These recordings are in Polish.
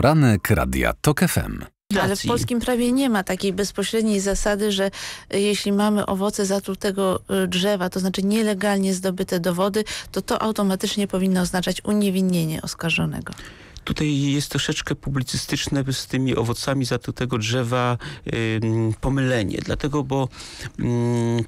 Poranek Radia TOK FM. Ale w polskim prawie nie ma takiej bezpośredniej zasady, że jeśli mamy owoce zatrutego y, drzewa, to znaczy nielegalnie zdobyte dowody, to to automatycznie powinno oznaczać uniewinnienie oskarżonego. Tutaj jest troszeczkę publicystyczne z tymi owocami zatrutego drzewa y, pomylenie, dlatego, bo y,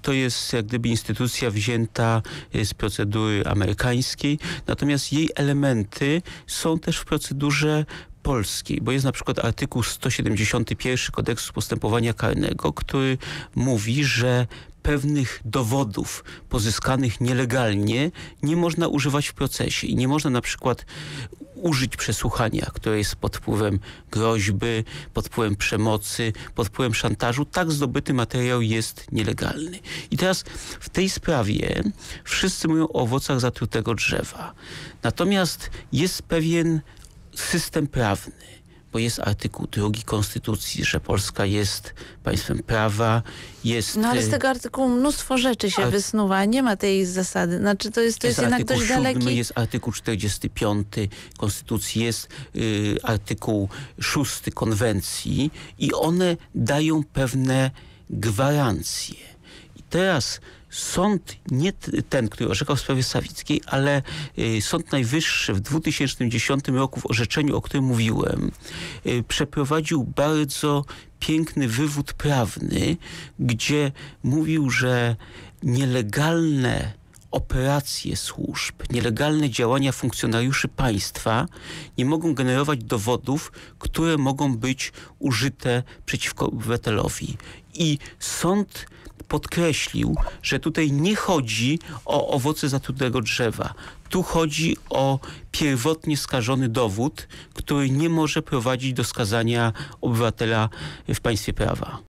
to jest jak gdyby instytucja wzięta y, z procedury amerykańskiej, natomiast jej elementy są też w procedurze polskiej, bo jest na przykład artykuł 171 kodeksu postępowania karnego, który mówi, że pewnych dowodów pozyskanych nielegalnie nie można używać w procesie i nie można na przykład użyć przesłuchania, które jest pod wpływem groźby, pod wpływem przemocy, pod wpływem szantażu. Tak zdobyty materiał jest nielegalny. I teraz w tej sprawie wszyscy mówią o owocach zatrutego drzewa. Natomiast jest pewien system prawny, bo jest artykuł drugi Konstytucji, że Polska jest państwem prawa, jest... No ale z tego artykułu mnóstwo rzeczy się wysnuwa, nie ma tej zasady. Znaczy to jest, to jest, jest jednak dość daleki... Jest artykuł 45 Konstytucji, jest y, artykuł 6 Konwencji i one dają pewne gwarancje. Teraz sąd, nie ten, który orzekał w sprawie Sawickiej, ale y, Sąd Najwyższy w 2010 roku w orzeczeniu, o którym mówiłem, y, przeprowadził bardzo piękny wywód prawny, gdzie mówił, że nielegalne operacje służb, nielegalne działania funkcjonariuszy państwa nie mogą generować dowodów, które mogą być użyte przeciwko obywatelowi. I sąd podkreślił, że tutaj nie chodzi o owoce zatrutego drzewa. Tu chodzi o pierwotnie skażony dowód, który nie może prowadzić do skazania obywatela w państwie prawa.